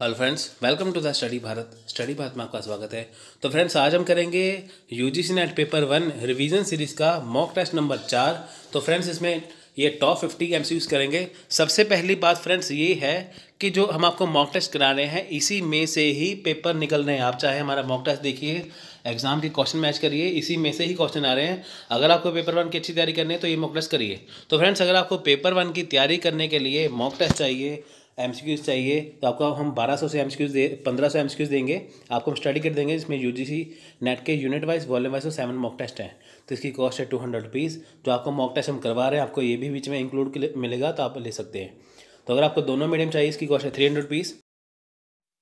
Hello friends welcome to the study Bharat study Bharat में आपका स्वागत है। तो फ्रेंड्स आज हम करेंगे UGC NET paper one revision series का मॉक टेस्ट नंबर चार। तो फ्रेंड्स इसमें ये टॉप फिफ्टी एम करेंगे। सबसे पहली बात फ्रेंड्स ये है कि जो हम आपको मॉक टेस्ट करा रहे हैं, इसी में से ही पेपर निकल रहे हैं। आप चाहे हमारा मॉक टेस्ट देखिए एग्ज़ाम के क्वेश्चन मैच करिए, इसी में से ही क्वेश्चन आ रहे हैं। अगर आपको पेपर वन की अच्छी तैयारी करनी है तो ये मॉक टेस्ट करिए। तो फ्रेंड्स अगर आपको पेपर वन की तैयारी करने के लिए मॉक टेस्ट चाहिए एम चाहिए तो आपको हम 1200 से एम दे, पंद्रह सौ एम देंगे। आपको हम स्टडी कर देंगे, जिसमें यूजीसी नेट के यूनिट वाइज वॉल्यूम वाइज और सेवन मॉक टेस्ट हैं। तो इसकी कॉस्ट है टू हंड्रेड रुपीज़ जो आपको मॉक टेस्ट हम करवा रहे हैं, आपको ये भी बीच में इंक्लूड मिलेगा तो आप ले सकते हैं। तो अगर आपको दोनों मीडियम चाहिए, इसकी कॉस्ट है थ्री हंड्रेड रुपीज़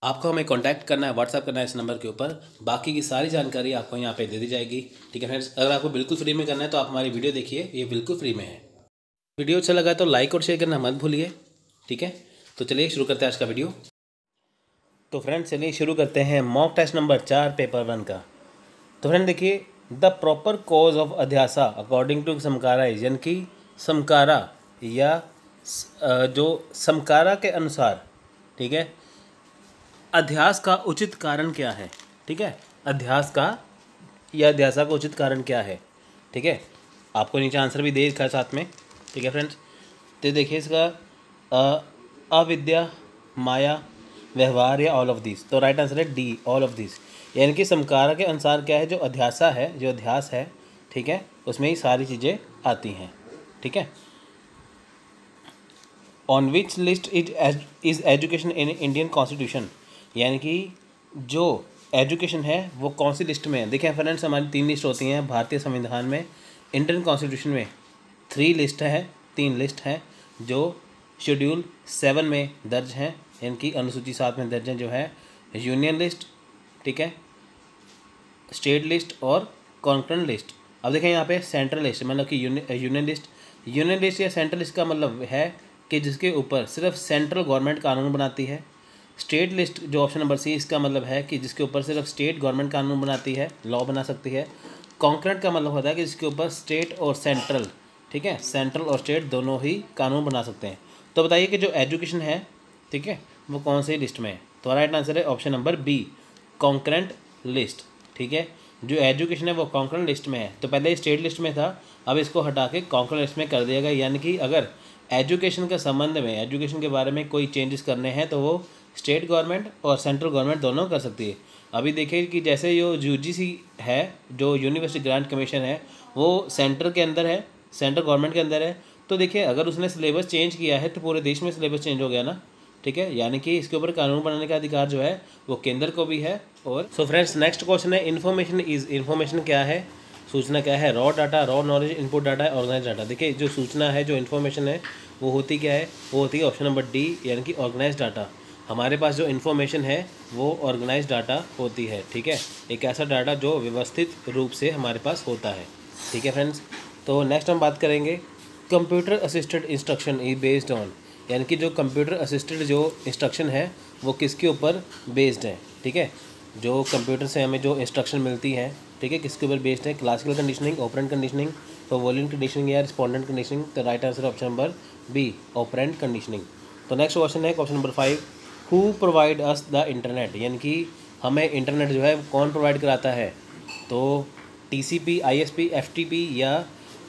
आपको हमें कांटेक्ट करना है व्हाट्सअप करना है इस नंबर के ऊपर। बाकी की सारी जानकारी आपको यहाँ पे दे दी जाएगी। ठीक है फ्रेंड्स अगर आपको बिल्कुल फ्री में करना है तो आप हमारी वीडियो देखिए, ये बिल्कुल फ्री में है। वीडियो अच्छा लगा तो लाइक और शेयर करना मत भूलिए। ठीक है? तो चलिए शुरू करते हैं आज का वीडियो तो फ्रेंड्स चलिए शुरू करते हैं मॉक टेस्ट नंबर चार पेपर वन का। तो फ्रेंड देखिए द प्रॉपर कॉज ऑफ़ अध्यासा अकॉर्डिंग टू समकारा यानी कि समकारा या जो समकारा के अनुसार, ठीक है? अध्यास का उचित कारण क्या है? ठीक है? अध्यास का या अध्यासा का उचित कारण क्या है? ठीक है? आपको नीचे आंसर भी दे रखा साथ में। ठीक है फ्रेंड्स तो देखिए इसका अविद्या, माया, व्यवहार या ऑल ऑफ़ दिस तो राइट आंसर है डी ऑल ऑफ़ दिस यानी कि समकारा के अनुसार क्या है? जो अध्यासा है, जो अध्यास है, ठीक है? उसमें ही सारी चीज़ें आती हैं, ठीक है? On which list is is education in Indian constitution यानी कि जो एजुकेशन है, वो कौन सी लिस्ट में है? देखें फ्रेंड्स हमारी तीन लिस्ट होती हैं, भारतीय संविधान में इंडियन कॉन्स्टिट्यूशन में थ्री लिस्ट है, तीन लिस्ट हैं, जो शेड्यूल सेवन में दर्ज हैं। इनकी अनुसूची सात में दर्ज हैं, जो है यूनियन लिस्ट, ठीक है? स्टेट लिस्ट और कॉन्करेंट लिस्ट। अब देखें यहाँ पे सेंट्रल लिस्ट मतलब कि यूनियन लिस्ट। यूनियन लिस्ट या सेंट्रल लिस्ट का मतलब है कि जिसके ऊपर सिर्फ़ सेंट्रल गवर्नमेंट कानून बनाती है। स्टेट लिस्ट जो ऑप्शन नंबर सी, इसका मतलब है कि जिसके ऊपर सिर्फ़ स्टेट गवर्नमेंट कानून बनाती है, लॉ बना सकती है। कॉन्करेंट का मतलब होता है कि जिसके ऊपर स्टेट और सेंट्रल, ठीक है? सेंट्रल और स्टेट दोनों ही कानून बना सकते हैं। तो बताइए कि जो एजुकेशन है, ठीक है, वो कौन सी लिस्ट में है? तो राइट आंसर है option number B concurrent list ठीक है? जो एजुकेशन है वो कॉन्करेंट लिस्ट में है। तो पहले स्टेट लिस्ट में था, अब इसको हटा के कॉन्करेंट लिस्ट में कर दिया गया यानी कि अगर एजुकेशन के संबंध में, एजुकेशन के बारे में कोई चेंजेस करने हैं तो वो स्टेट गवर्नमेंट और सेंट्रल गवर्नमेंट दोनों कर सकती है। अभी देखिए कि जैसे जो यू है, जो यूनिवर्सिटी ग्रांट कमीशन है, वो सेंटर के अंदर है सेंट्रल गवर्नमेंट के अंदर है तो देखिए, अगर उसने सिलेबस चेंज किया है तो पूरे देश में सिलेबस चेंज हो गया ना, ठीक है? यानी कि इसके ऊपर कानून बनाने का अधिकार जो है, वो केंद्र को भी है और सो फ्रेंड्स नेक्स्ट क्वेश्चन है इन्फॉर्मेशन इज़ इन्फॉर्मेशन क्या है? सूचना क्या है? Raw data raw knowledge input data organise data देखिए, जो सूचना है, जो इन्फॉर्मेशन है, वो होती क्या है? वो होती है ऑप्शन नंबर डी यानी कि ऑर्गेनाइज डाटा हमारे पास जो इन्फॉर्मेशन है, वो ऑर्गेनाइज डाटा होती है, ठीक है? एक ऐसा डाटा जो व्यवस्थित रूप से हमारे पास होता है, ठीक है फ्रेंड्स तो नेक्स्ट हम बात करेंगे computer assisted instruction is based on यानी कि जो कंप्यूटर असिस्टेड जो इंस्ट्रक्शन है, वो किसके ऊपर बेस्ड है, ठीक है? जो कंप्यूटर से हमें जो इंस्ट्रक्शन मिलती है, ठीक है? किसके ऊपर बेस्ड है? क्लासिकल कंडीशनिंग ऑपरेंट कंडीशनिंग तो वॉल्यूम कंडीशनिंग या रिस्पॉन्डेंट कंडीशनिंग तो right answer option number B operant conditioning तो नेक्स्ट क्वेश्चन है question number five who provide us the internet यानी कि हमें इंटरनेट जो है कौन प्रोवाइड कराता है? तो T C P I S P F T P या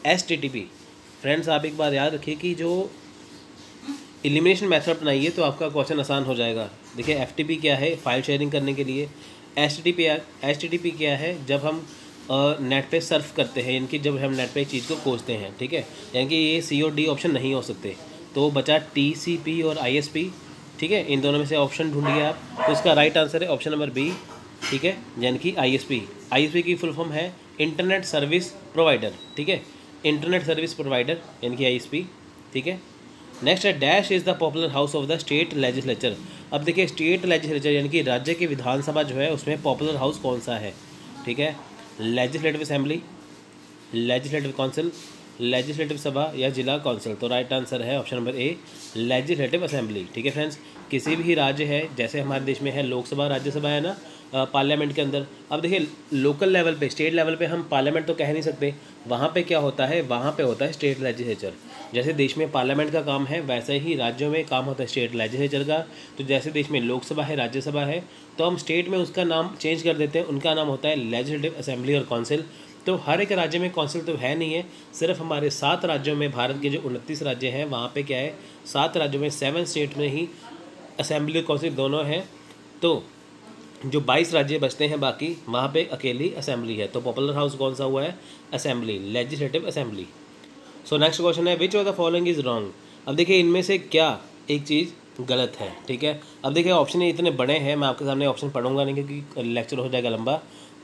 S T T P friends आप एक बार याद रखिए कि जो एलिमिनेशन मेथड अपनाइए तो आपका क्वेश्चन आसान हो जाएगा। देखिए एफटीपी क्या है? फ़ाइल शेयरिंग करने के लिए। एच टी पी क्या है? जब हम नेट पे सर्फ करते हैं, यानी कि जब हम नेट पे चीज़ को खोजते हैं, ठीक है? यानी कि ये सी और डी ऑप्शन नहीं हो सकते। तो बचा टी सी पी और आई एस पी ठीक है? इन दोनों में से ऑप्शन ढूंढिए आप। तो इसका राइट आंसर है ऑप्शन नंबर बी ठीक है? यानी कि I S P I S P की फुल फॉर्म है इंटरनेट सर्विस प्रोवाइडर ठीक है? इंटरनेट सर्विस प्रोवाइडर यानी कि आईएसपी ठीक है? नेक्स्ट है dash is the popular house of the state legislature अब देखिए स्टेट लेजिस्लेचर यानी कि राज्य की विधानसभा जो है, उसमें पॉपुलर हाउस कौन सा है? ठीक है? Legislative assembly legislative council legislative सभा या जिला काउंसिल तो राइट आंसर है option number A legislative assembly ठीक है फ्रेंड्स किसी भी राज्य है, जैसे हमारे देश में है, लोकसभा, राज्यसभा है ना पार्लियामेंट के अंदर। अब देखिए, लोकल लेवल पे, स्टेट लेवल पे हम पार्लियामेंट तो कह नहीं सकते। वहाँ पे क्या होता है, वहाँ पे होता है स्टेट लेजिस्लेचर। जैसे देश में पार्लियामेंट का काम है, वैसे ही राज्यों में काम होता है स्टेट लेजिस्लेचर का। तो जैसे देश में लोकसभा है, राज्यसभा है तो हम स्टेट में उसका नाम चेंज कर देते हैं। उनका नाम होता है लेजिस्लेटिव असेंबली और काउंसिल। तो हर एक राज्य में काउंसिल तो है नहीं है, सिर्फ़ हमारे सात राज्यों में, भारत के जो उनतीस राज्य हैं, वहाँ पे क्या है, सात राज्यों में सेवन स्टेट में ही असेंबली और काउंसिल दोनों हैं तो जो बाईस राज्य बचते हैं बाकी, वहाँ पे अकेली असेंबली है। तो पॉपुलर हाउस कौन सा हुआ है? Assembly legislative assembly so next question है which of the following is wrong अब देखिए, इनमें से क्या एक चीज़ गलत है, ठीक है? अब देखिए ऑप्शन इतने बड़े हैं, मैं आपके सामने ऑप्शन पढ़ूँगा नहीं क्योंकि लेक्चर हो जाएगा लंबा।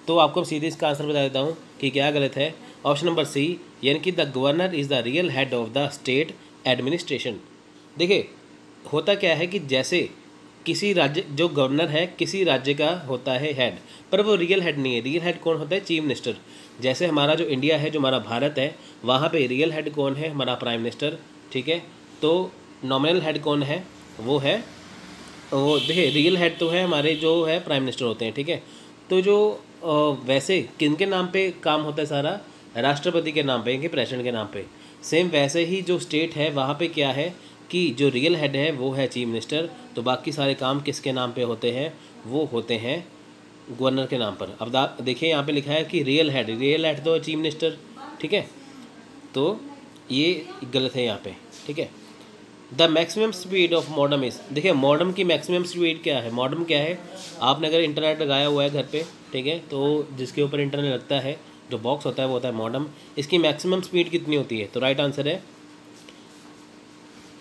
तो आपको सीधे इसका आंसर बता देता हूँ कि क्या गलत है। ऑप्शन नंबर सी यानी कि the governor is the real head of the state administration देखिए होता क्या है कि जैसे किसी राज्य, जो गवर्नर है, किसी राज्य का होता है हेड पर वो रियल हेड नहीं है। रियल हेड कौन होता है? चीफ मिनिस्टर जैसे हमारा जो इंडिया है, जो हमारा भारत है, वहाँ पे रियल हेड कौन है? हमारा प्राइम मिनिस्टर ठीक है? तो नॉमिनल हेड कौन है? वो है, वो देखिए रियल हेड तो है हमारे जो है प्राइम मिनिस्टर होते हैं, ठीक है? तो जो वैसे किन के नाम पे काम होता है सारा? राष्ट्रपति के नाम पे कि प्रेसिडेंट के नाम पे। सेम वैसे ही जो स्टेट है, वहाँ पे क्या है? कि जो रियल हेड है, वो है चीफ मिनिस्टर तो बाकी सारे काम किसके नाम पे होते हैं, वो होते हैं गवर्नर के नाम पर। अब देखिए यहाँ पे लिखा है कि रियल हेड रियल हेड तो चीफ मिनिस्टर ठीक है? तो ये गलत है यहाँ पे, ठीक है? The maximum speed of modem is देखिए मॉडम की मैक्सिमम स्पीड क्या है? मॉडम क्या है? आपने अगर इंटरनेट लगाया हुआ है घर पे, ठीक है? तो जिसके ऊपर इंटरनेट लगता है, जो बॉक्स होता है, वो होता है मॉडम इसकी मैक्सिमम स्पीड कितनी होती है? तो राइट आंसर है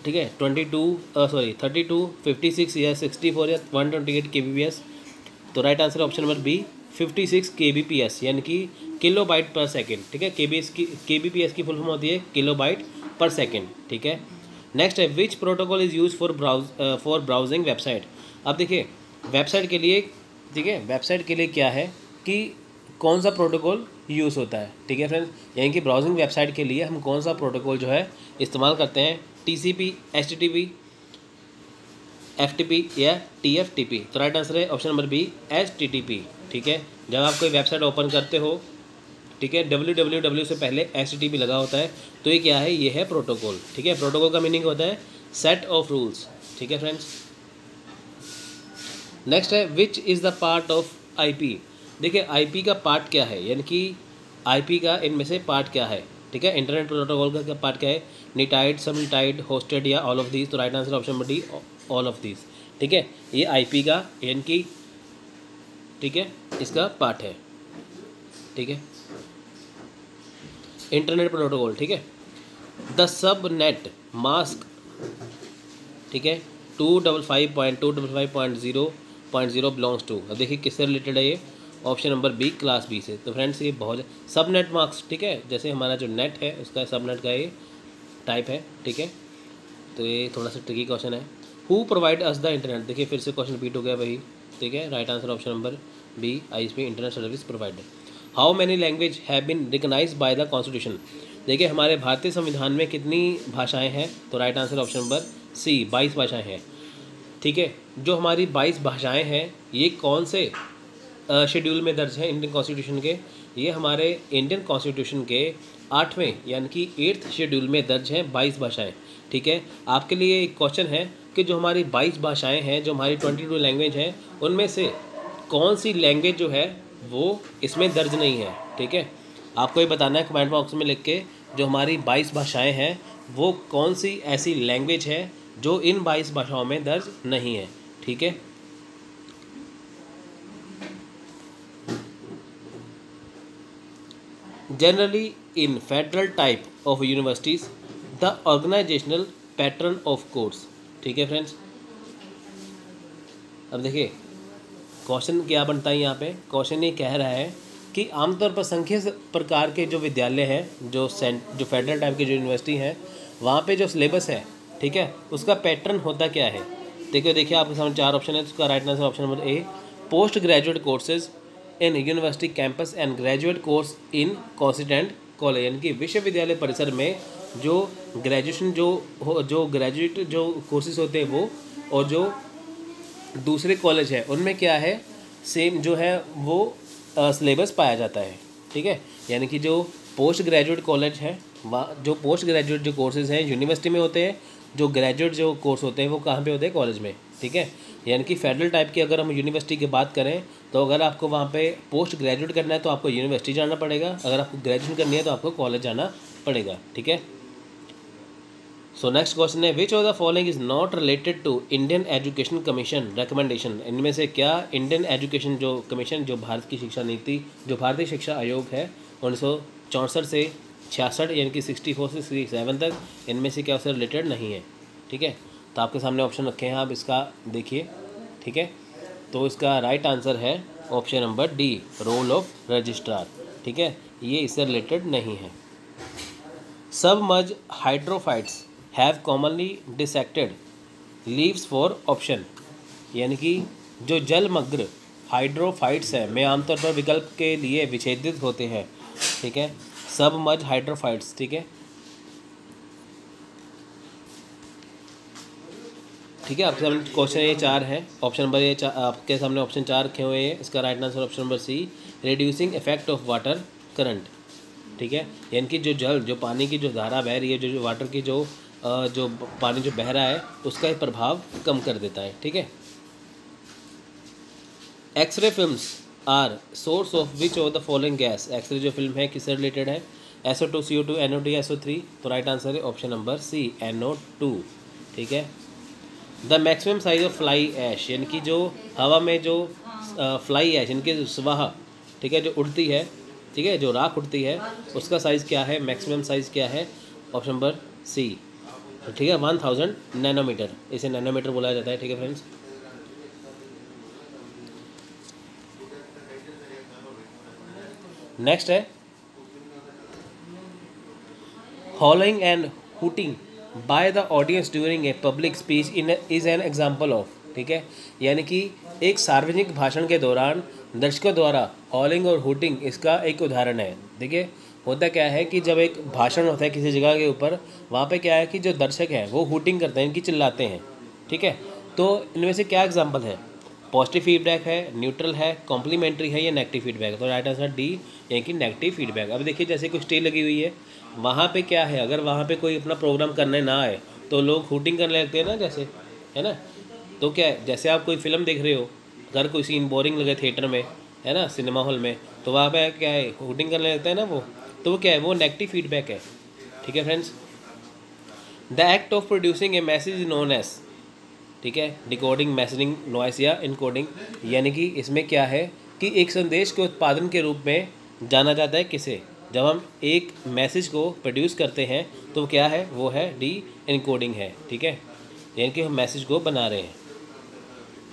ठीक है twenty two sorry thirty two fifty six या सिक्सटी फोर या one twenty eight K B P S तो right answer option number B fifty six K B P S यानी कि किलो बाइट पर second ठीक है? के बी एस की के बी पी एस की फुल फॉर्म होती है किलो बाइट पर सेकेंड ठीक है? नेक्स्ट है which protocol is use for browse for browsing website अब देखिए वेबसाइट के लिए, ठीक है? वेबसाइट के लिए क्या है कि कौन सा प्रोटोकॉल यूज़ होता है, ठीक है फ्रेंड्स यानी कि ब्राउजिंग वेबसाइट के लिए हम कौन सा प्रोटोकॉल जो है इस्तेमाल करते हैं T C P H T T P F T P या टी एफ़ टी पी तो राइट आंसर है option number B H T T P ठीक है? जब आप कोई वेबसाइट ओपन करते हो, ठीक है? डब्ल्यू डब्ल्यू डब्ल्यू से पहले एच टी लगा होता है तो ये क्या है? ये है प्रोटोकॉल ठीक है? प्रोटोकॉल का मीनिंग होता है सेट ऑफ़ रूल्स ठीक है फ्रेंड्स नेक्स्ट है which is the part of I P देखिए आई पी का पार्ट क्या है? यानी कि आई पी का इनमें से पार्ट क्या है? ठीक है? इंटरनेट प्रोटोकॉल का क्या पार्ट क्या है? Net ID subnet ID host ID या ऑल ऑफ़ दीज तो right answer option number D all of these ठीक है? ये आईपी का यानी कि ठीक है? इसका पार्ट है, ठीक है? इंटरनेट प्रोटोकॉल ठीक है? द सब नेट मास्क ठीक है? Two double five point two double five point zero point zero belongs to अब देखिए किससे रिलेटेड है ये? Option number B, class B से। तो फ्रेंड्स, ये बहुत सब नेट मार्क्स, ठीक है? जैसे हमारा जो नेट है, उसका सब नेट का ये टाइप है, ठीक है? तो ये थोड़ा सा ट्रिकी क्वेश्चन है। Who provide us the internet देखिए, फिर से क्वेश्चन रिपीट हो गया भाई, ठीक है? Right answer option number B I S P internet service provider how many language have been recognise by the constitution देखिए, हमारे भारतीय संविधान में कितनी भाषाएँ हैं? तो right answer option number C बाईस भाषाएँ हैं। ठीक है? जो हमारी बाईस भाषाएँ हैं, ये कौन से शेड्यूल में दर्ज है इंडियन कॉन्स्टिट्यूशन के। ये हमारे इंडियन कॉन्स्टिट्यूशन के आठवें, यानी कि एट्थ शेड्यूल में दर्ज हैं बाईस भाषाएँ, ठीक है? आपके लिए एक क्वेश्चन है कि जो हमारी बाईस भाषाएँ हैं, जो हमारी ट्वेंटी टू लैंग्वेज हैं, उनमें से कौन सी लैंग्वेज जो है, वो इसमें दर्ज नहीं है, ठीक है? आपको ये बताना है कमेंट बॉक्स में लिख के जो हमारी बाईस भाषाएँ हैं, वो कौन सी ऐसी लैंग्वेज है जो इन बाईस भाषाओं में दर्ज नहीं है, ठीक है? Generally in federal type of universities, the organizational pattern of course. ठीक है फ्रेंड्स अब देखिए क्वेश्चन क्या बनता है यहाँ पे? क्वेश्चन ये कह रहा है कि आमतौर पर संख्य प्रकार के जो विद्यालय हैं, जो सेंट जो फेडरल टाइप की जो यूनिवर्सिटी हैं, वहाँ पे जो सिलेबस है, ठीक है, उसका पैटर्न होता क्या है? देखिए देखिए आपके सामने चार ऑप्शन है उसका right answer option number A post graduate courses in university campus and graduate course in constituent college यानी कि विश्वविद्यालय परिसर में जो ग्रेजुएशन जो हो, जो ग्रेजुएट जो कोर्सेज होते हैं वो, और जो दूसरे कॉलेज है, उनमें क्या है? सेम जो है, वो सिलेबस पाया जाता है, ठीक है? यानी कि जो पोस्ट ग्रेजुएट कॉलेज है वहाँ जो पोस्ट ग्रेजुएट जो कोर्सेज हैं यूनिवर्सिटी में होते हैं, जो ग्रेजुएट जो कोर्स होते हैं, वो कहाँ पे होते हैं? कॉलेज में। ठीक है? यानी कि फेडरल टाइप की अगर हम यूनिवर्सिटी की बात करें तो अगर आपको वहाँ पे पोस्ट ग्रेजुएट करना है तो आपको यूनिवर्सिटी जाना पड़ेगा। अगर आपको ग्रेजुएशन करनी है तो आपको कॉलेज जाना पड़ेगा, ठीक है? सो नेक्स्ट क्वेश्चन है which of the following is not related to Indian education commission recommendation इनमें से क्या इंडियन एजुकेशन जो कमीशन जो भारत की शिक्षा नीति, जो भारतीय शिक्षा आयोग है, उन्नीस सौ चौंसठ से छियासठ, यानी कि सिक्सटी फोर से सिक्सटी सेवन तक, इनमें से क्या उससे रिलेटेड नहीं है, ठीक है? तो आपके सामने ऑप्शन रखे हैं, आप इसका देखिए, ठीक है? तो इसका राइट आंसर है option number D role of registrar ठीक है? ये इससे रिलेटेड नहीं है। Submerged hydrophytes have commonly dissected leaves for option यानी कि जो जलमग्र हाइड्रोफाइट्स हैं, में आमतौर पर विकल्प के लिए विच्छेदित होते हैं, ठीक है? सब मज हाइड्रोफाइट्स ठीक है? ठीक है, आपके सामने क्वेश्चन ये चार है। ऑप्शन नंबर ये आपके सामने ऑप्शन चार रखे हुए हैं। इसका right answer option number C reducing effect of water current ठीक है? यानी कि जो जल, जो पानी की जो धारा बह रही है, जो वाटर की जो जो पानी जो बह रहा है, उसका ही प्रभाव कम कर देता है। ठीक है? X ray films are source of which of the following gas X ray जो फ़िल्म है, किससे रिलेटेड है? S O two C O two N O T S O three तो राइट आंसर है option number C N O two ठीक है? The maximum size of fly ash यानी कि जो हवा में जो फ्लाई ऐश यानी कि सुबह, ठीक है, जो उड़ती है, ठीक है, जो राख उड़ती है, उसका साइज़ क्या है? मैक्सिमम साइज़ क्या है? ऑप्शन नंबर सी ठीक है वन थाउज़ेंड नैनोमीटर इसे नैनोमीटर बोला जाता है, ठीक है फ्रेंड्स नेक्स्ट है. Howling and hooting by the audience during a public speech in is an example of ठीक है? यानी कि एक सार्वजनिक भाषण के दौरान दर्शकों द्वारा हॉलिंग और हुटिंग इसका एक उदाहरण है। देखिए, होता क्या है कि जब एक भाषण होता है किसी जगह के ऊपर, वहाँ पे क्या है कि जो दर्शक हैं, वो हुटिंग करते हैं इनकी चिल्लाते हैं, ठीक है? तो इनमें से क्या एग्ज़ाम्पल है? पॉजिटिव फीडबैक है न्यूट्रल है कॉम्प्लीमेंट्री है या नेगेटिव फीडबैक तो राइट आंसर डी यानी कि नेगेटिव फीडबैक अब देखिए, जैसे कुछ स्टेज लगी हुई है वहाँ पे क्या है? अगर वहाँ पे कोई अपना प्रोग्राम करने ना आए तो लोग हुटिंग करने लगते हैं ना जैसे, है ना? तो क्या है? जैसे आप कोई फ़िल्म देख रहे हो, अगर कोई सीन बोरिंग लगे थिएटर में, है ना? सिनेमा हॉल में तो वहाँ पे क्या है? हुटिंग करने लगता है ना वो। तो वो क्या है? वो नेगेटिव फीडबैक है। ठीक है friends the act of producing a message known as ठीक है? डिकोडिंग मैसेजिंग नॉइस या इनकोडिंग यानी कि इसमें क्या है कि एक संदेश के उत्पादन के रूप में जाना जाता है किसे? जब हम एक मैसेज को प्रोड्यूस करते हैं तो क्या है? वो है डी इनकोडिंग है, ठीक है? यानी कि हम मैसेज को बना रहे हैं।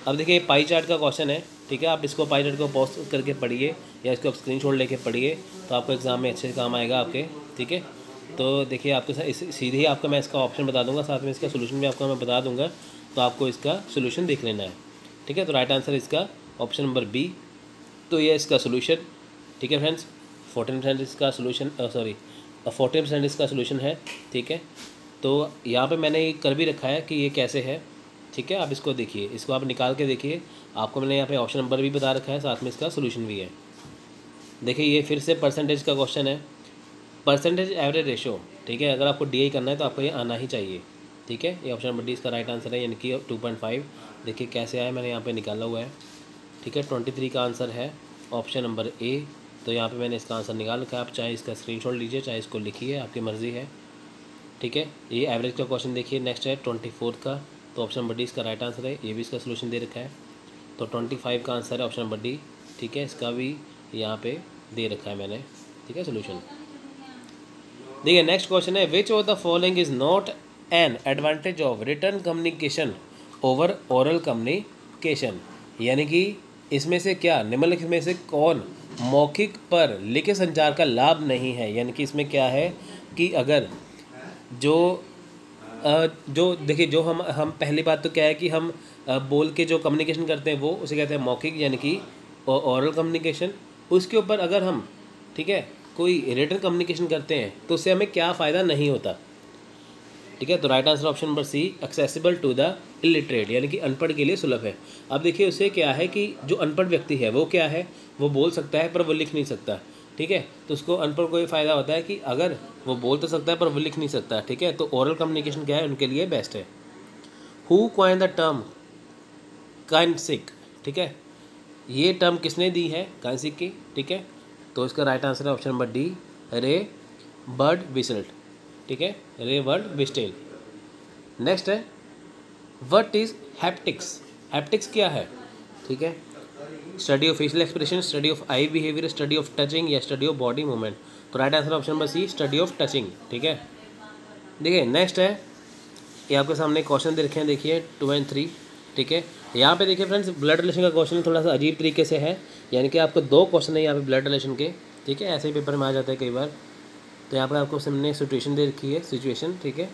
अब देखिए पाई चार्ट का क्वेश्चन है, ठीक है? आप इसको पाई चार्ट को पॉज करके पढ़िए, या इसको आप स्क्रीन शॉट लेके पढ़िए तो आपको एग्ज़ाम में अच्छे से काम आएगा आपके, ठीक है? तो देखिए, आपके साथ इस, सीधे ही आपका मैं इसका ऑप्शन बता दूँगा, साथ में इसका सोल्यूशन भी आपको मैं बता दूँगा तो आपको इसका सोल्यूशन देख लेना है, ठीक है? तो राइट आंसर इसका ऑप्शन नंबर बी तो ये इसका सोल्यूशन ठीक है फ्रेंड्स फोर्टीन परसेंट इसका सोल्यूशन सॉरी फोर्टीन परसेंट इसका सोल्यूशन है, ठीक है? तो यहाँ पे मैंने ये कर भी रखा है कि ये कैसे है, ठीक है? आप इसको देखिए, इसको आप निकाल के देखिए। आपको मैंने यहाँ पे ऑप्शन नंबर भी बता रखा है, साथ में इसका सोल्यूशन भी है। देखिए, ये फिर से परसेंटेज का क्वेश्चन है। परसेंटेज एवरेज रेशो ठीक है? अगर आपको डी करना है तो आपको ये आना ही चाहिए, ठीक है? ये ऑप्शन नंबर डी इसका राइट आंसर है, यानी कि टू पॉइंट फाइव देखिए, कैसे आया, मैंने यहाँ पे निकाला हुआ है, ठीक है? ट्वेंटी थ्री का आंसर है ऑप्शन नंबर ए तो यहाँ पे मैंने इसका आंसर निकाल रखा है। आप चाहे इसका स्क्रीनशॉट लीजिए, चाहे इसको लिखिए, आपकी मर्ज़ी है। ठीक है? ये एवरेज का क्वेश्चन देखिए नेक्स्ट है ट्वेंटी फोर्थ का। तो ऑप्शन नंबर डी इसका राइट आंसर है। ये भी इसका सोल्यूशन दे रखा है। तो ट्वेंटी फाइव का आंसर है ऑप्शन नंबर डी ठीक है? इसका भी यहाँ पे दे रखा है मैंने। ठीक है? सोल्यूशन देखिए नेक्स्ट क्वेश्चन है which of the following is not an advantage of written communication over oral communication यानी कि इसमें से क्या, निम्नलिखित में से कौन मौखिक पर लिखित संचार का लाभ नहीं है। यानी कि इसमें क्या है कि अगर जो जो, देखिए, जो हम हम पहली बात तो क्या है कि हम बोल के जो कम्युनिकेशन करते हैं, वो उसे कहते हैं मौखिक, यानी कि ओरल कम्युनिकेशन उसके ऊपर अगर हम, ठीक है, कोई रिटर्न कम्युनिकेशन करते हैं तो उससे हमें क्या फ़ायदा नहीं होता। ठीक है तो right answer option number C accessible to the illiterate यानी कि अनपढ़ के लिए सुलभ है। अब देखिए उसे क्या है कि जो अनपढ़ व्यक्ति है, वो क्या है? वो बोल सकता है पर वो लिख नहीं सकता। ठीक है? तो उसको अनपढ़ को ये फ़ायदा होता है कि अगर वो बोल तो सकता है पर वो लिख नहीं सकता। ठीक है? तो ओरल कम्युनिकेशन क्या है? उनके लिए बेस्ट है। Who coin the term kinesics ठीक है? ये टर्म किसने दी है? काइनसिक की। ठीक है? तो इसका राइट आंसर है option number D Ray Birdwhistell ठीक है? रे बर्ड विस्टेल नेक्स्ट है वट इज़ हैप्टिक्स हैप्टिक्स क्या है? ठीक है? Study of facial expression study of eye behaviour study of touching या स्टडी ऑफ़ बॉडी मूवमेंट तो right answer option number C study of touching ठीक है? देखिए नेक्स्ट है, ये आपके सामने क्वेश्चन दे रखे हैं, देखिए टू एंड थ्री ठीक है? यहाँ पे देखिए फ्रेंड्स ब्लड रिलेशन का क्वेश्चन थोड़ा सा अजीब तरीके से है, यानी कि आपको दो क्वेश्चन है यहाँ पे ब्लड रिलेशन के, ठीक है? ऐसे ही पेपर में आ जाता है कई बार। तो यहाँ पर आपको सामने सिचुएशन दे रखी है सिचुएशन ठीक है?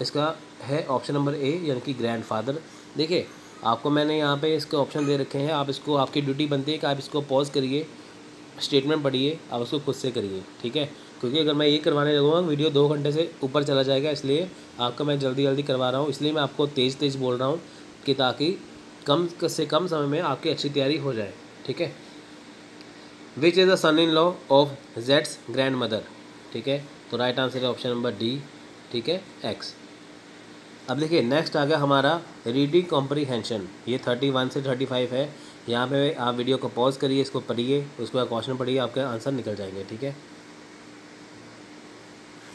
इसका है ऑप्शन नंबर ए यानी कि ग्रैंड फादर देखिए आपको मैंने यहाँ पे इसके ऑप्शन दे रखे हैं। आप इसको, आपकी ड्यूटी बनती है कि आप इसको पॉज करिए स्टेटमेंट पढ़िए, आप उसको खुद से करिए, ठीक है? क्योंकि अगर मैं ये करवाने लगूँगा वीडियो दो घंटे से ऊपर चला जाएगा, इसलिए आपका मैं जल्दी जल्दी करवा रहा हूँ। इसलिए मैं आपको तेज़ तेज़ बोल रहा हूँ कि ताकि कम से कम समय में आपकी अच्छी तैयारी हो जाए, ठीक है? Which is the son in law of Jades grandmother ठीक है? तो राइट आंसर है ऑप्शन नंबर डी ठीक है? एक्स अब देखिए नेक्स्ट आ गया हमारा रीडिंग कॉम्प्रीहेंशन ये थर्टी वन से थर्टी फाइव है। यहाँ पे आप वीडियो को पॉज करिए, इसको पढ़िए, उसके बाद क्वेश्चन पढ़िए, आपके आंसर निकल जाएँगे, ठीक है?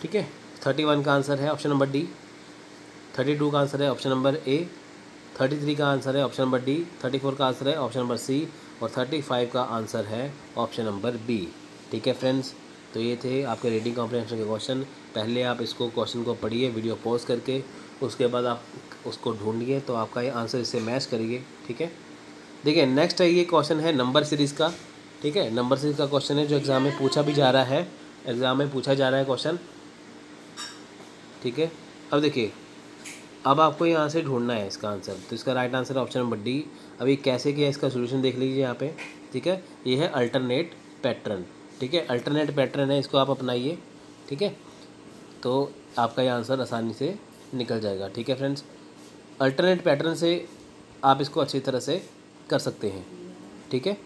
ठीक है? थर्टी वन का आंसर है option number D thirty two का आंसर है option number A thirty three का आंसर है option number D thirty four का आंसर है ऑप्शन नंबर सी और थर्टी फाइव का आंसर है ऑप्शन नंबर बी ठीक है फ्रेंड्स तो ये थे आपके रीडिंग कॉम्प्रहेंशन के क्वेश्चन पहले आप इसको क्वेश्चन को पढ़िए वीडियो पॉज करके। उसके बाद आप उसको ढूंढिए तो आपका ये आंसर इससे मैच करिए, ठीक है? देखिए नेक्स्ट है, ये क्वेश्चन है नंबर सीरीज़ का, ठीक है? नंबर सीरीज़ का क्वेश्चन है, जो एग्ज़ाम में पूछा भी जा रहा है। एग्ज़ाम में पूछा जा रहा है क्वेश्चन ठीक है? अब देखिए, अब आपको यहाँ से ढूंढना है इसका आंसर तो इसका right answer option number D अभी कैसे किया इसका सोल्यूशन देख लीजिए यहाँ पे, ठीक है? ये है अल्टरनेट पैटर्न ठीक है? अल्टरनेट पैटर्न है, इसको आप अपनाइए, ठीक है? तो आपका ये आंसर आसानी से निकल जाएगा, ठीक है फ्रेंड्स अल्टरनेट पैटर्न से आप इसको अच्छी तरह से कर सकते हैं, ठीक है?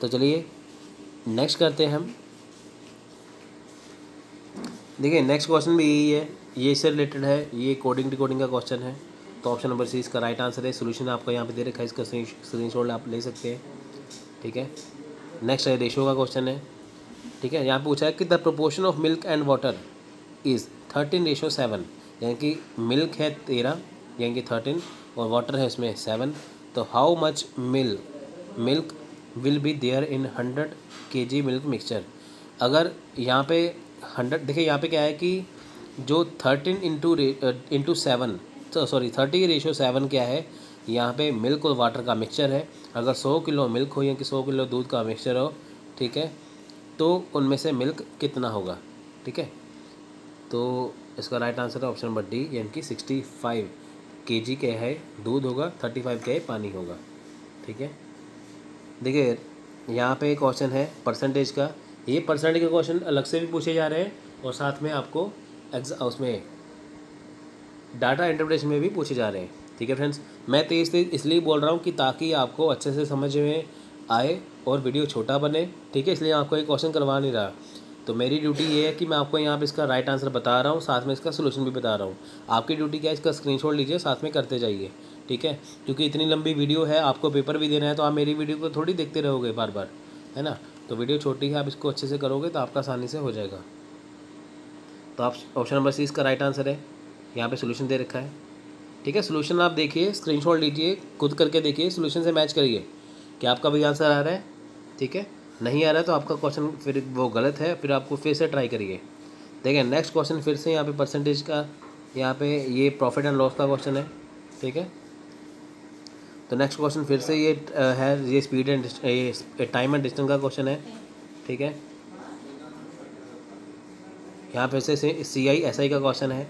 तो चलिए नेक्स्ट करते हैं हम। देखिए नेक्स्ट क्वेश्चन भी यही है, ये इससे रिलेटेड है, ये कोडिंग डिकोडिंग का क्वेश्चन है। तो ऑप्शन नंबर सी इसका राइट आंसर है सोल्यूशन आपको यहाँ पे दे रखा है, इसका स्क्रीन शॉट आप ले सकते हैं, ठीक है? नेक्स्ट है रेशो का क्वेश्चन है, ठीक है? यहाँ पूछा है कि the proportion of milk and water is thirteen ratio seven यानी कि मिल्क है तेरह, यानी कि थर्टीन और वाटर है इसमें सेवन तो how much mil milk will be there in hundred K G milk mixture अगर यहाँ पे हंड्रेड देखिए यहाँ पे क्या है कि जो thirteen into into seven sorry thirty ratio seven क्या है? यहाँ पे मिल्क और वाटर का मिक्सचर है. अगर सौ किलो मिल्क हो या कि सौ किलो दूध का मिक्सचर हो, ठीक है? तो उनमें से मिल्क कितना होगा? ठीक है? तो इसका राइट आंसर है ऑप्शन नंबर डी यानी कि सिक्सटी फाइव के जी क्या है, दूध होगा थर्टी फाइव क्या है, पानी होगा। ठीक है? देखिए, यहाँ पे एक क्वेश्चन है परसेंटेज का। ये परसेंटेज के क्वेश्चन अलग से भी पूछे जा रहे हैं और साथ में आपको एग्जा उसमें डाटा इंटरप्रेशन में भी पूछे जा रहे हैं। ठीक है फ्रेंड्स मैं तेज़ तेज़ इसलिए बोल रहा हूँ कि ताकि आपको अच्छे से समझ में आए और वीडियो छोटा बने। ठीक है, इसलिए आपको एक क्वेश्चन करवा नहीं रहा। तो मेरी ड्यूटी ये है कि मैं आपको यहाँ पे इसका राइट आंसर बता रहा हूँ, साथ में इसका सोल्यूशन भी बता रहा हूँ। आपकी ड्यूटी क्या है? इसका स्क्रीनशॉट लीजिए, साथ में करते जाइए, ठीक है? क्योंकि इतनी लंबी वीडियो है, आपको पेपर भी देना है तो आप मेरी वीडियो को थोड़ी देखते रहोगे बार बार है ना? तो वीडियो छोटी है, आप इसको अच्छे से करोगे तो आपका आसानी से हो जाएगा। तो आप ऑप्शन नंबर सी इसका राइट आंसर है। यहाँ पे सोल्यूशन दे रखा है, ठीक है? सोल्यूशन आप देखिए स्क्रीनशॉट लीजिए, खुद करके देखिए सोल्यूशन से मैच करिए क्या आपका भी आंसर आ रहा है, ठीक है? नहीं आ रहा तो आपका क्वेश्चन फिर वो गलत है, फिर आपको फिर से ट्राई करिए। देखिए नेक्स्ट क्वेश्चन फिर से यहाँ पे परसेंटेज का, यहाँ पे ये प्रॉफिट एंड लॉस का क्वेश्चन है, ठीक है? तो नेक्स्ट क्वेश्चन फिर से ये है, ये स्पीड एंड ये टाइम एंड डिस्टेंस का क्वेश्चन है, ठीक है? यहाँ पे से सी आई एस आई का क्वेश्चन है।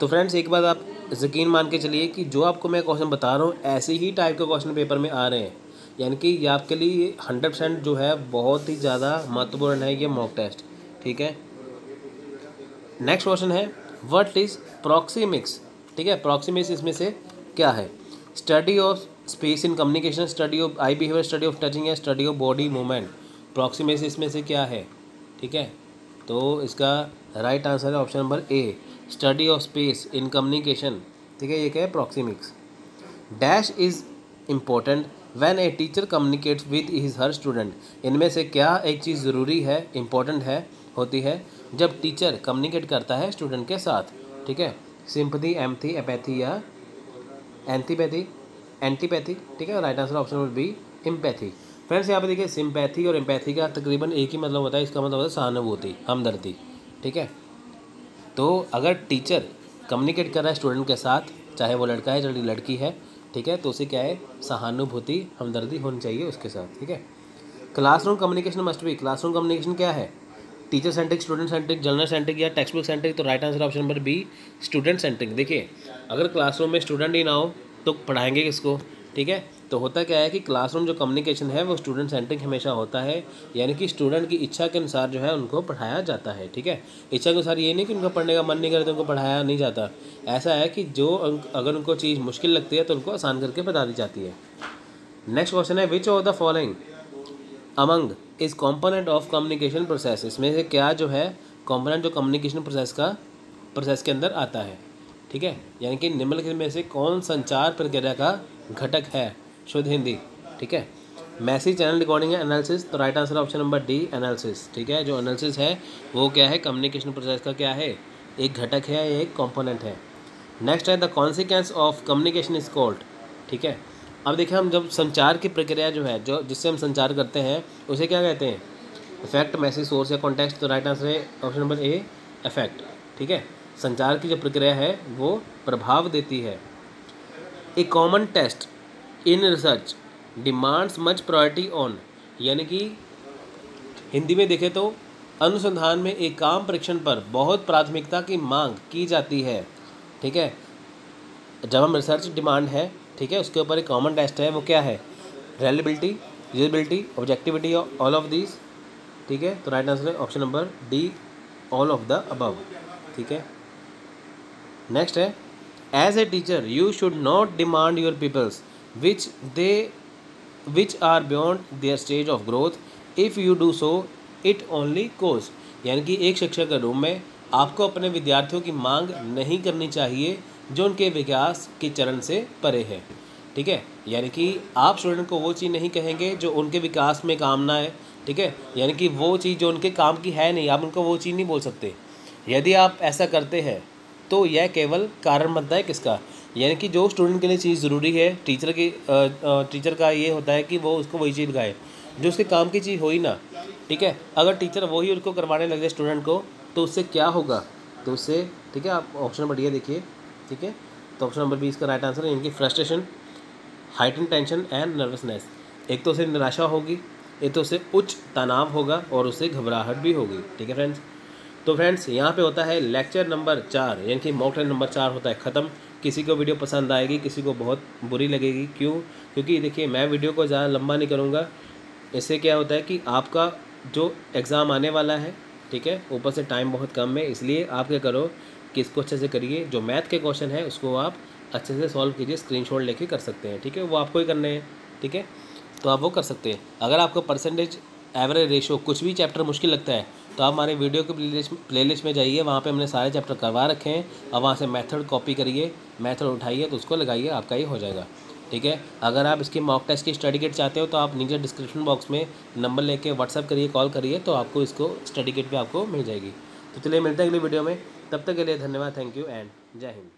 तो फ्रेंड्स एक बात आप यकीन मान के चलिए कि जो आपको मैं क्वेश्चन बता रहा हूँ, ऐसे ही टाइप के क्वेश्चन पेपर में आ रहे हैं। यानी कि ये आपके लिए हंड्रेड परसेंट जो है बहुत ही ज़्यादा महत्वपूर्ण है ये मॉक टेस्ट ठीक है? नेक्स्ट क्वेश्चन है वट इज़ प्रॉक्सीमिक्स ठीक है प्रॉक्सीमिक्स इसमें से क्या है? Study of space in communication study of eye behaviour study of touching है study of body movement proxemics इसमें से क्या है? ठीक है? तो इसका राइट आंसर है option number A study of space in communication ठीक है, ये क्या है? Proxemics dash is important when a teacher communicates with his her student इनमें से क्या एक चीज़ ज़रूरी है इम्पोर्टेंट है, होती है? जब टीचर कम्युनिकेट करता है स्टूडेंट के साथ, ठीक है? सिंपथी एम्थी एपैथी या एंथीपैथी एंटीपैथी ठीक है? Right answer option number B empathy friends यहाँ पे देखिए सिंपैथी और एम्पैथी का तकरीबन एक ही मतलब होता है, इसका मतलब होता है सहानुभूति, हमदर्दी, ठीक है? तो अगर टीचर कम्युनिकेट कर रहा है स्टूडेंट के साथ, चाहे वो लड़का है चाहे लड़की है ठीक है? तो उसे क्या है? सहानुभूति, हमदर्दी होनी चाहिए उसके साथ, ठीक है? क्लासरूम कम्युनिकेशन मस्ट भी क्लासरूम कम्युनिकेशन क्या है? Teacher centric student centric general centric या टेक्स्ट बुक सेंट्रिक तो right answer option number B student centric देखिए, अगर क्लासरूम में स्टूडेंट ही ना हो तो पढ़ाएँगे किसको? ठीक है? तो होता क्या है कि क्लासरूम जो कम्युनिकेशन है, वो स्टूडेंट सेंट्रिक हमेशा होता है। यानी कि स्टूडेंट की इच्छा के अनुसार जो है, उनको पढ़ाया जाता है, ठीक है? इच्छा के अनुसार ये नहीं कि उनको पढ़ने का मन नहीं करे तो उनको पढ़ाया नहीं जाता। ऐसा है कि जो अगर उनको चीज़ मुश्किल लगती है तो उनको आसान करके बता दी जाती है। नेक्स्ट क्वेश्चन है which of the following among is component of communication process इसमें से क्या जो है कॉम्पोनेंट जो कम्युनिकेशन प्रोसेस का प्रोसेस के अंदर आता है, ठीक है? यानी कि निम्नलिखित में से कौन संचार प्रक्रिया का घटक है? शुद्ध हिंदी, ठीक है? मैसेज चैनल रिकॉर्डिंग है एनालिसिस तो right answer option number D analysis ठीक है? जो एनालिसिस है, वो क्या है? कम्युनिकेशन प्रोसेस का क्या है? एक घटक है या एक कंपोनेंट है? नेक्स्ट है the consequence of communication is called ठीक है? अब देखिए, हम जब संचार की प्रक्रिया जो है, जो, जिससे हम संचार करते हैं, उसे क्या कहते हैं? इफ़ेक्ट मैसेज सोर्स या कॉन्टेक्स्ट तो राइट आंसर है ऑप्शन नंबर ए इफ़ेक्ट ठीक है? संचार की जो प्रक्रिया है, वो प्रभाव देती है। A common test in research demands much priority on यानी कि हिंदी में देखें तो अनुसंधान में एक काम परीक्षण पर बहुत प्राथमिकता की मांग की जाती है, ठीक है? जब हम रिसर्च डिमांड है, ठीक है? उसके ऊपर एक कॉमन टेस्ट है, वो क्या है? Reliability usability objectivity all of this ठीक है? तो राइट आंसर है option number D all of the above ठीक है? नेक्स्ट है as a teacher you should not demand your pupils which they which are beyond their stage of growth if you do so it only cause यानी कि एक शिक्षक के room में आपको अपने विद्यार्थियों की मांग नहीं करनी चाहिए, जो उनके विकास के चरण से परे है। ठीक है? यानी कि आप स्टूडेंट को वो चीज़ नहीं कहेंगे जो उनके विकास में काम ना है ठीक है? यानी कि वो चीज़ जो उनके काम की है नहीं, आप उनको वो चीज़ नहीं बोल सकते। यदि आप ऐसा करते हैं तो यह केवल कारण बनता है किसका? यानी कि जो स्टूडेंट के लिए चीज़ ज़रूरी है टीचर की टीचर का ये होता है कि वो उसको वही चीज़ गाए, जो उसके काम की चीज़ हो ही ना, ठीक है? अगर टीचर वही उसको करवाने लगे स्टूडेंट को तो उससे क्या होगा? तो उससे, ठीक है, आप ऑप्शन बढ़िया देखिए, ठीक है? तो ऑप्शन नंबर बी इसका राइट आंसर है इनकी frustration heighten tension and nervousness एक तो उसे निराशा होगी, एक तो उसे उच्च तनाव होगा और उसे घबराहट भी होगी, ठीक है फ्रेंड्स तो फ्रेंड्स यहाँ पे होता है लेक्चर नंबर चार, यानी कि मॉक नंबर चार होता है, ख़त्म। किसी को वीडियो पसंद आएगी, किसी को बहुत बुरी लगेगी। क्यों? क्योंकि देखिए, मैं वीडियो को ज़्यादा लंबा नहीं करूँगा। इससे क्या होता है कि आपका जो एग्ज़ाम आने वाला है, ठीक है, ऊपर से टाइम बहुत कम है, इसलिए आप क्या करो कि इसको अच्छे से करिए। जो मैथ के क्वेश्चन है, उसको आप अच्छे से सॉल्व कीजिए स्क्रीन शॉट लेके कर सकते हैं, ठीक है? वो आपको ही करने हैं, ठीक है? तो आप वो कर सकते हैं। अगर आपको परसेंटेज, एवरेज रेशो कुछ भी चैप्टर मुश्किल लगता है तो आप हमारे वीडियो के प्लेलिस्ट प्लेलिस्ट में जाइए, वहाँ पे हमने सारे चैप्टर करवा रखे हैं। और वहाँ से मेथड कॉपी करिए मेथड उठाइए तो उसको लगाइए, आपका ही हो जाएगा। ठीक है? अगर आप इसकी मॉक टेस्ट की स्टडी किट चाहते हो तो आप नीचे डिस्क्रिप्शन बॉक्स में नंबर लेके व्हाट्सअप करिए कॉल करिए तो आपको इसको स्टडी किट भी आपको मिल जाएगी। तो चलिए मिलते हैं अगली वीडियो में। तब तक के लिए धन्यवाद थैंक यू एंड जय हिंद।